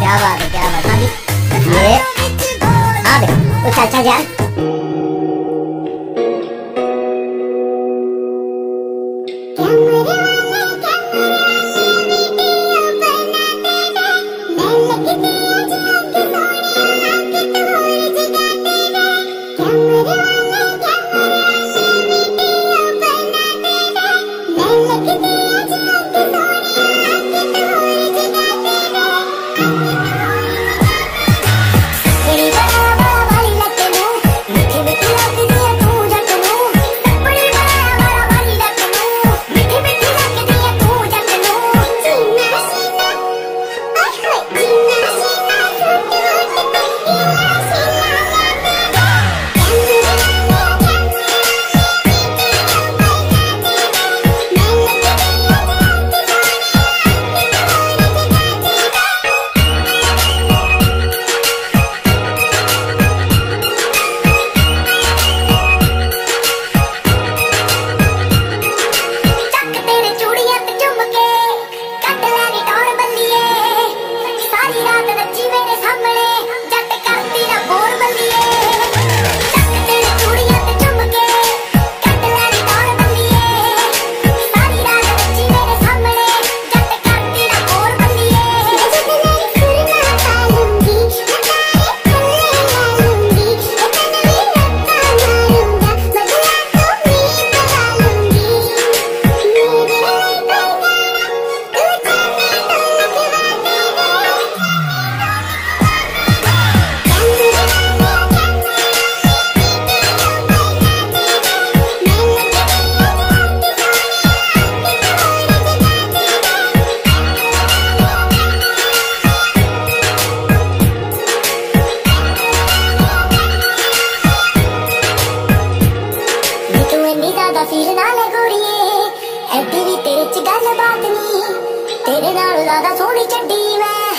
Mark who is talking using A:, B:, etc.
A: क्या बात है क्या बात है? ये हाँ देखो कुछ अच्छा जान
B: ਵੇ ਗੋਰੀਏ ਐਡੀ ਵੀ ਤੇਰੇ ਚ ਗੱਲਬਾਤ ਨਹੀਂ ਤੇਰੇ ਨਾਲ ਜ਼ਿਆਦਾ ਸੋਹਣੀ ਚੱਡੀ ਮੈਂ।